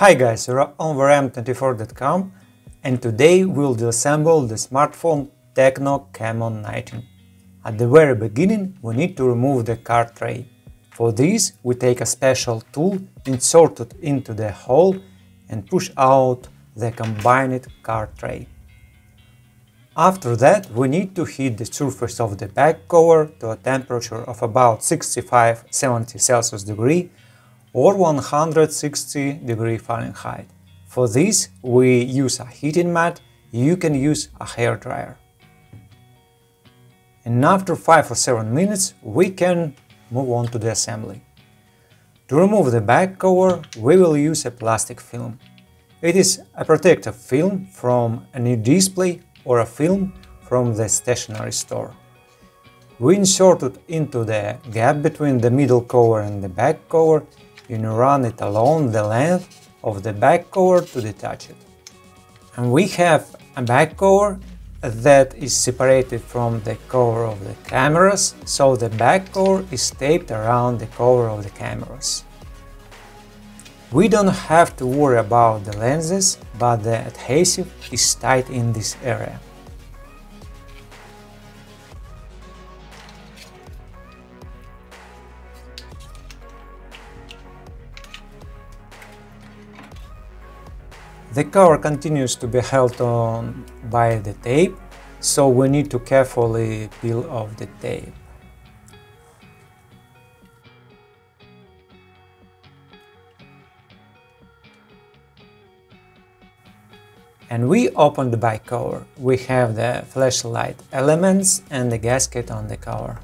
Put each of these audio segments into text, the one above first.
Hi guys, we're on VRM24.com and today we'll disassemble the smartphone Tecno Camon 19. At the very beginning we need to remove the card tray. For this we take a special tool, insert it into the hole and push out the combined card tray. After that we need to heat the surface of the back cover to a temperature of about 65-70 Celsius degree or 160 degree Fahrenheit. For this we use a heating mat, you can use a hair dryer. And after 5 or 7 minutes we can move on to the assembly. To remove the back cover we will use a plastic film. It is a protective film from a new display or a film from the stationery store. We insert it into the gap between the middle cover and the back cover you run it along the length of the back cover to detach it. And we have a back cover that is separated from the cover of the cameras, so the back cover is taped around the cover of the cameras. We don't have to worry about the lenses, but the adhesive is tight in this area. The cover continues to be held on by the tape, so we need to carefully peel off the tape. And we open the back cover. We have the flashlight elements and the gasket on the cover.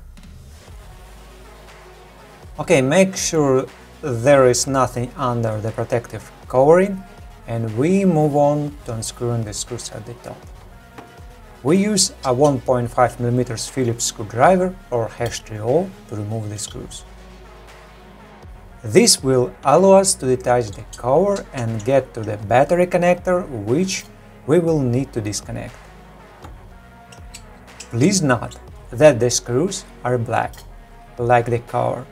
Okay, make sure there is nothing under the protective covering and we move on to unscrewing the screws at the top. We use a 1.5mm Phillips screwdriver or H3O to remove the screws. This will allow us to detach the cover and get to the battery connector which we will need to disconnect. Please note that the screws are black, like the cover,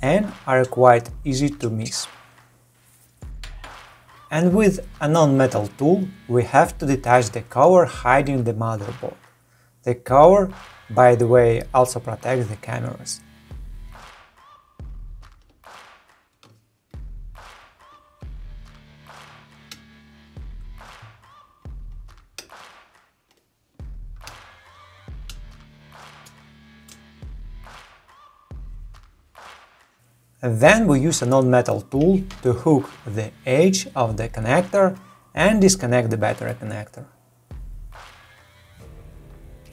and are quite easy to miss. And with a non-metal tool, we have to detach the cover hiding the motherboard. The cover, by the way, also protects the cameras. Then we use a non-metal tool to hook the edge of the connector and disconnect the battery connector.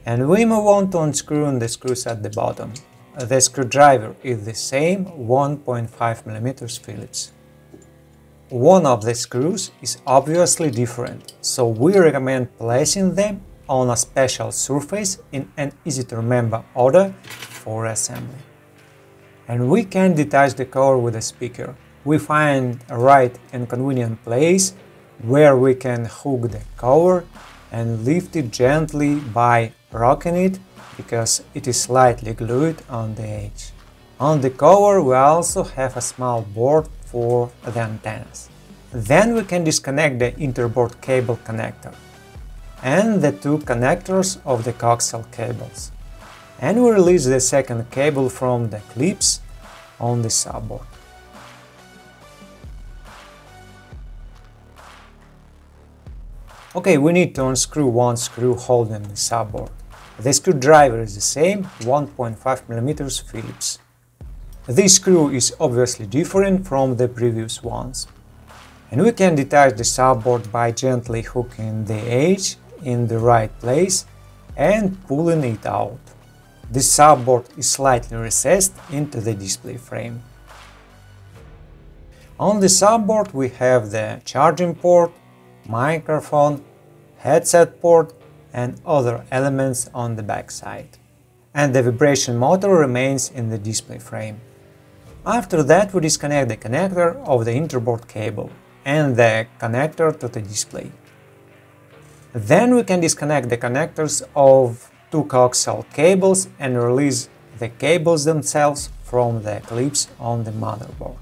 And we move on to unscrewing the screws at the bottom. The screwdriver is the same 1.5mm Phillips. One of the screws is obviously different, so we recommend placing them on a special surface in an easy to remember order for assembly and we can detach the cover with a speaker. We find a right and convenient place where we can hook the cover and lift it gently by rocking it because it is slightly glued on the edge. On the cover we also have a small board for the antennas. Then we can disconnect the interboard cable connector and the two connectors of the coaxial cables and we release the second cable from the clips on the subboard. Okay, we need to unscrew one screw holding the subboard. The screwdriver is the same, 1.5mm Phillips. This screw is obviously different from the previous ones. And we can detach the subboard by gently hooking the edge in the right place and pulling it out. The subboard is slightly recessed into the display frame. On the subboard we have the charging port, microphone, headset port and other elements on the backside. And the vibration motor remains in the display frame. After that we disconnect the connector of the interboard cable and the connector to the display. Then we can disconnect the connectors of two coaxial cables and release the cables themselves from the clips on the motherboard.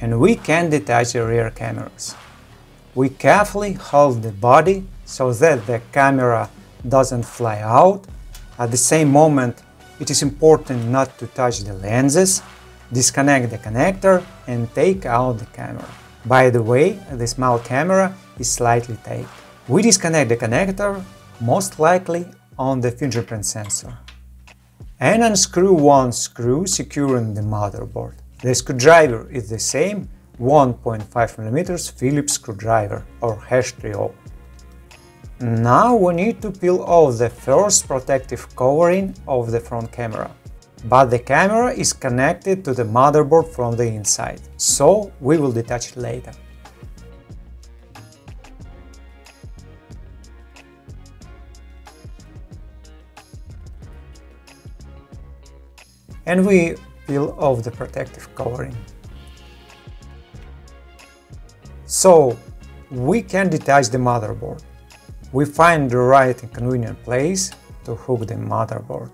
and we can detach the rear cameras. We carefully hold the body so that the camera doesn't fly out. At the same moment, it is important not to touch the lenses, disconnect the connector and take out the camera. By the way, the small camera is slightly taped. We disconnect the connector, most likely on the fingerprint sensor. And unscrew one screw securing the motherboard. The screwdriver is the same 1.5mm Phillips screwdriver or H3O. Now we need to peel off the first protective covering of the front camera. But the camera is connected to the motherboard from the inside, so we will detach it later. And we peel off the protective covering. So, we can detach the motherboard. We find the right and convenient place to hook the motherboard.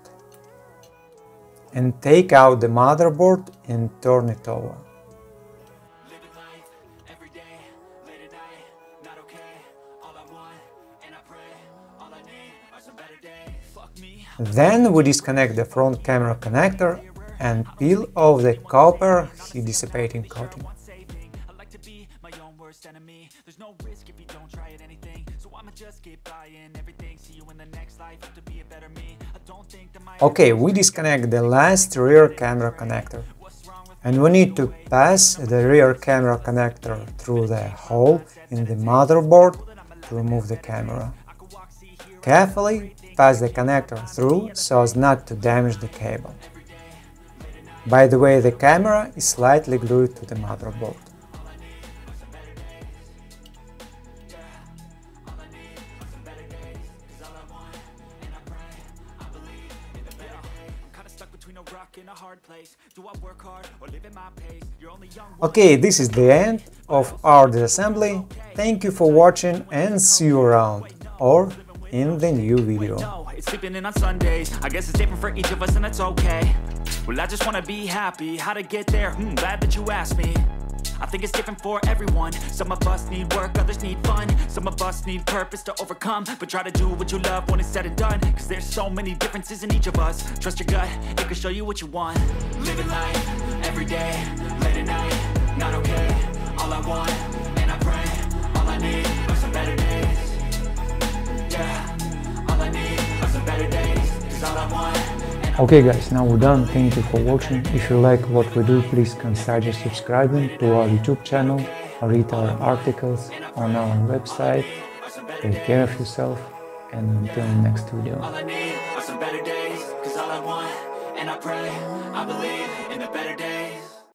And take out the motherboard and turn it over. Then we disconnect the front camera connector and peel off the copper heat dissipating coating. Okay, we disconnect the last rear camera connector. And we need to pass the rear camera connector through the hole in the motherboard to remove the camera. Carefully pass the connector through so as not to damage the cable. By the way, the camera is slightly glued to the motherboard. Okay, this is the end of our disassembly. Thank you for watching and see you around or in the new video. It's sleeping in on Sundays. I guess it's different for each of us and that's okay. Well, I just wanna be happy. How to get there? Hmm, glad that you asked me. I think it's different for everyone Some of us need work, others need fun Some of us need purpose to overcome But try to do what you love when it's said and done Cause there's so many differences in each of us Trust your gut, it can show you what you want Living life, every day, Okay guys, now we're done. Thank you for watching. If you like what we do, please consider subscribing to our YouTube channel or read our articles on our website. Take care of yourself and until next video. All